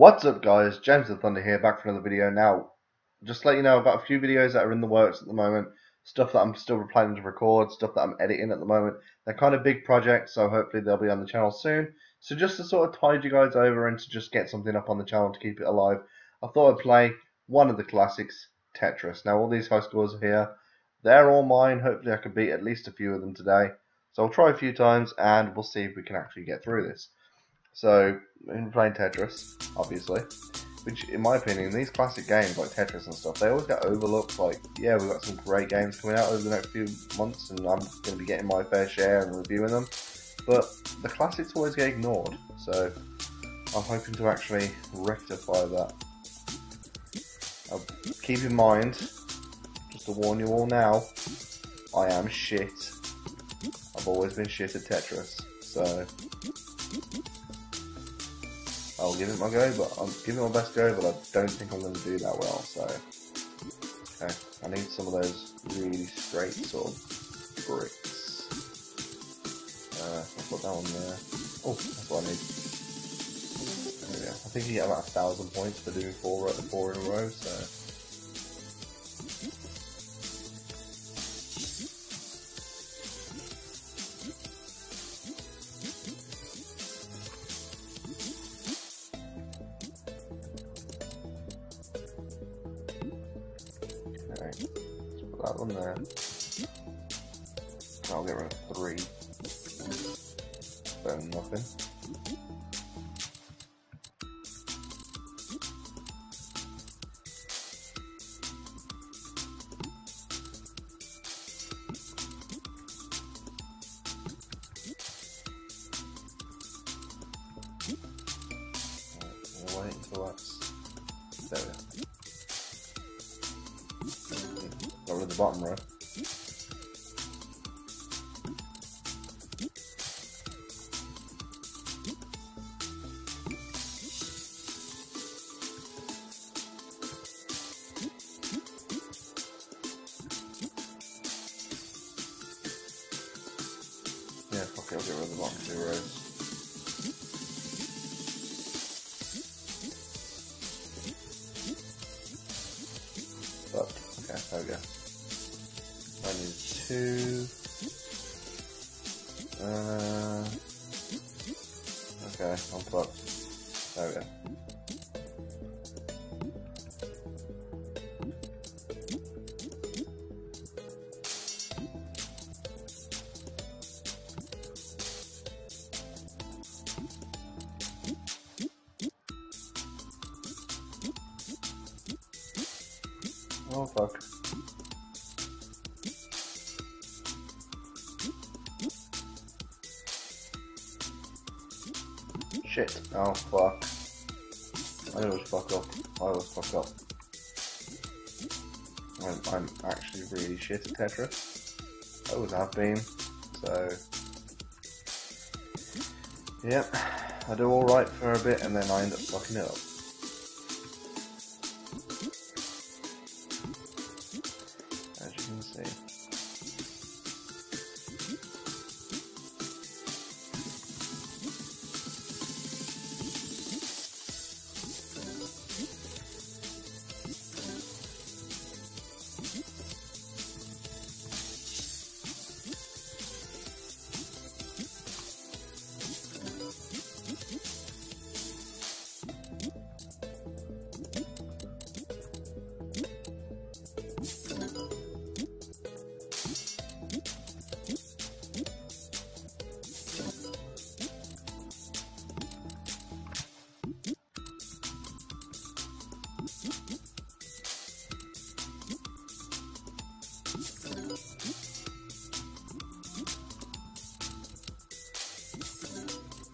What's up guys, James the Thunder here, back for another video. Now, just let you know about a few videos that are in the works at the moment, stuff that I'm still planning to record, stuff that I'm editing at the moment. They're kind of big projects, so hopefully they'll be on the channel soon. So just to sort of tide you guys over and to just get something up on the channel to keep it alive, I thought I'd play one of the classics, Tetris. Now all these high scores are here, they're all mine, hopefully I can beat at least a few of them today. So I'll try a few times and we'll see if we can actually get through this. So, in playing Tetris, obviously, which, in my opinion, these classic games like Tetris and stuff, they always get overlooked. Like, yeah, we've got some great games coming out over the next few months, and I'm going to be getting my fair share and reviewing them. But the classics always get ignored, so I'm hoping to actually rectify that. Keep in mind, just to warn you all now, I am shit. I've always been shit at Tetris, so I'll give it my go, but I'm giving my best go, but I don't think I'm going to do that well, so... Okay, I need some of those really straight sort of bricks. Uh, I'll put that one there. Oh, that's what I need. There we go. I think you get about a thousand points for doing four, four in a row, so... three. Than nothing. Wait there. The bottom row. Shit. Oh fuck. I was fuck up. I was fucked up. I'm, I'm actually really shit at Tetris. I always have been. So. Yep. I do alright for a bit and then I end up fucking it up.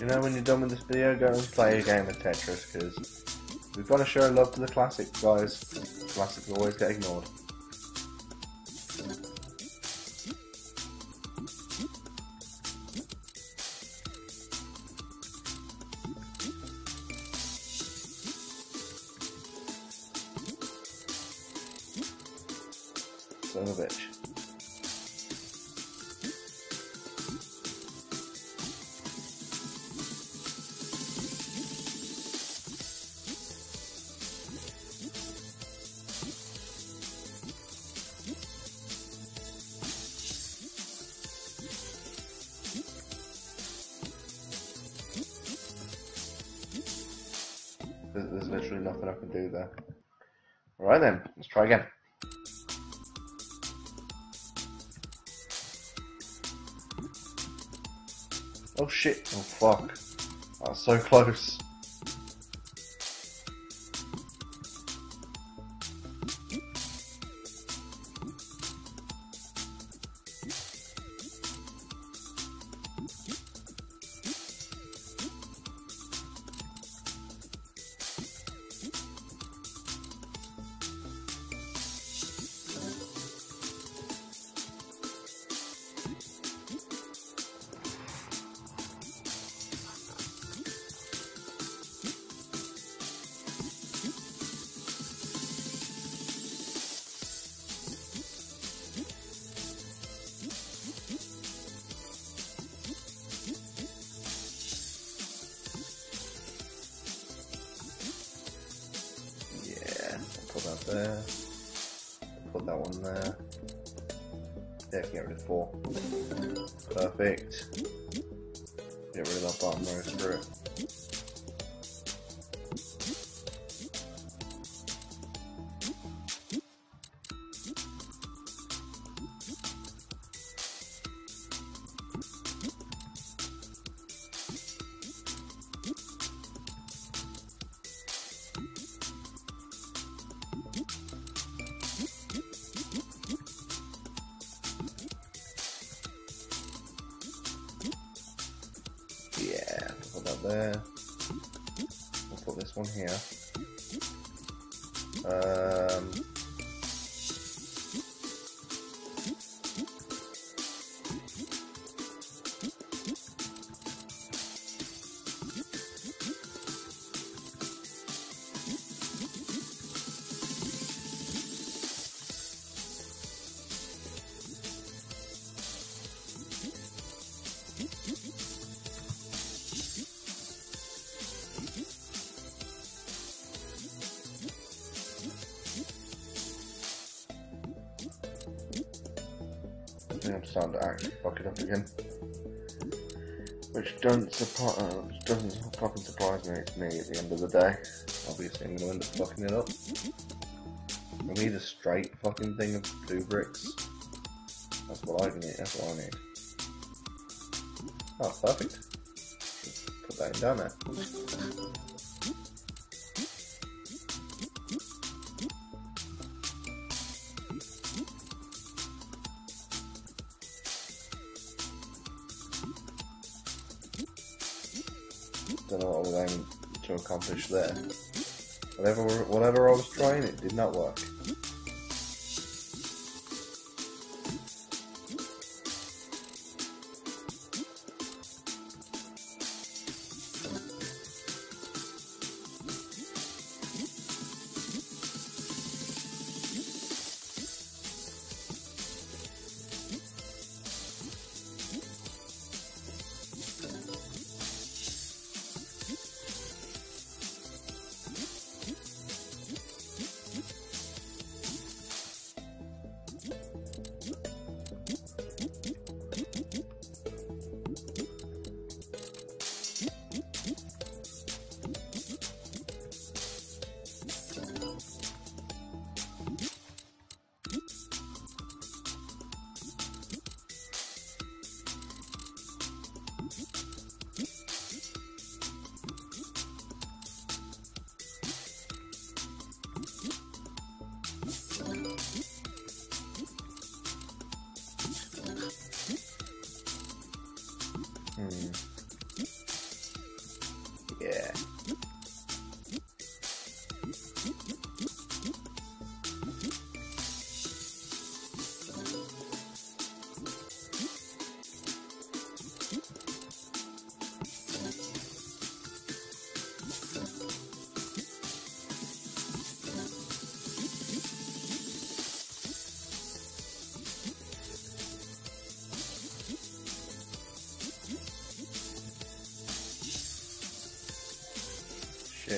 You know, when you're done with this video, go and play a game of Tetris, because we've got to show love to the classics, guys. Classics always get ignored. Do there. Alright then, let's try again. Oh shit, oh fuck. That's so close. There. Put that one there. Yeah, get rid of four. Perfect. Get rid of that bottom row screw. One here. Um, starting to actually fuck it up again. Which doesn't surprise, uh, doesn't fucking surprise me, me at the end of the day. Obviously, I'm gonna end up fucking it up. I need a straight fucking thing of blue bricks. That's what I need. That's what I need. Oh, perfect. Put that in down there. Accomplish there. Whatever, whatever I was trying, it did not work.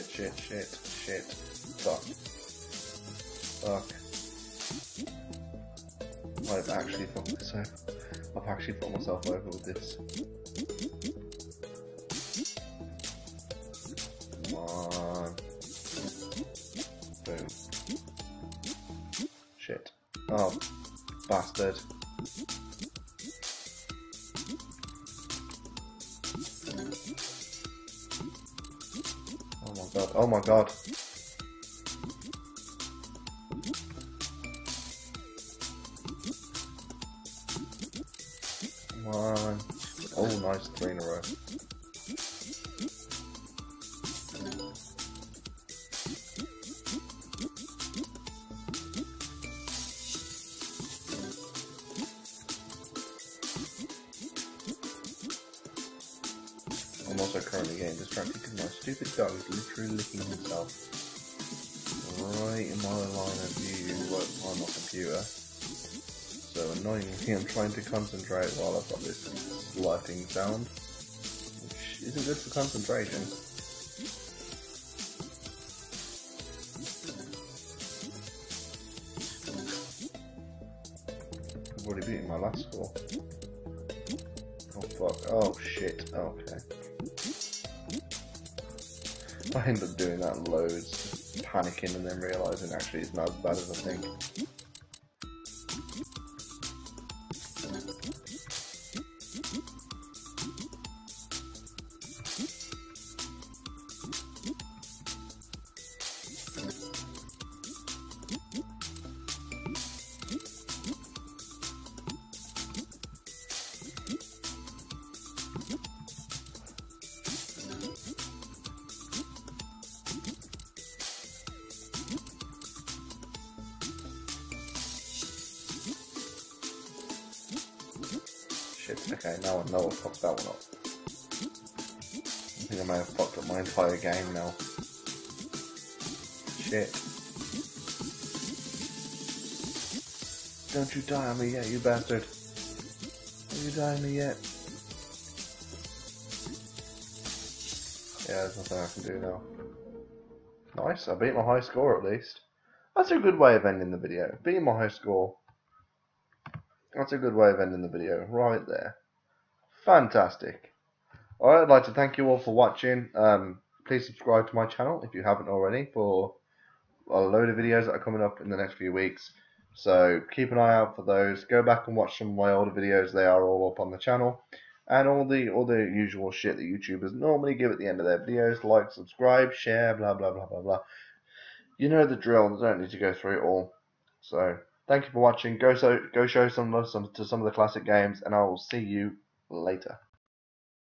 shit, shit, shit, shit. Fuck. Fuck. I've actually fucked myself. I've actually fucked myself over with this. Come on. Boom. Shit. Oh. Bastard. God, oh my god. I'm currently getting distracted because my stupid dog is literally licking himself right in my line of view on my computer. So annoyingly, I'm trying to concentrate while I've got this lighting sound, which isn't good for concentration. I've already beaten my last score. Oh fuck, oh shit, oh, okay. I end up doing that loads, panicking and then realising actually it's not as bad as I think. Okay, now I know I fucked that one up. I think I may have fucked up my entire game now. Shit. Don't you die on me yet, you bastard. Don't you die on me yet. Yeah, there's nothing I can do now. Nice, I beat my high score at least. That's a good way of ending the video. Beating my high score. That's a good way of ending the video, right there. Fantastic. Alright, I'd like to thank you all for watching. Um, please subscribe to my channel if you haven't already for a load of videos that are coming up in the next few weeks. So keep an eye out for those. Go back and watch some of my older videos. They are all up on the channel. And all the all the usual shit that YouTubers normally give at the end of their videos. Like, subscribe, share, blah blah blah blah blah. You know the drill. I don't need to go through it all. So thank you for watching. Go so go show some love some, to some of the classic games, and I will see you later.